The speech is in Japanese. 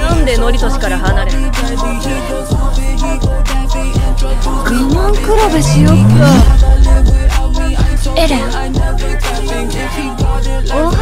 何でノリトシから離れグモン比べしよっかエレン大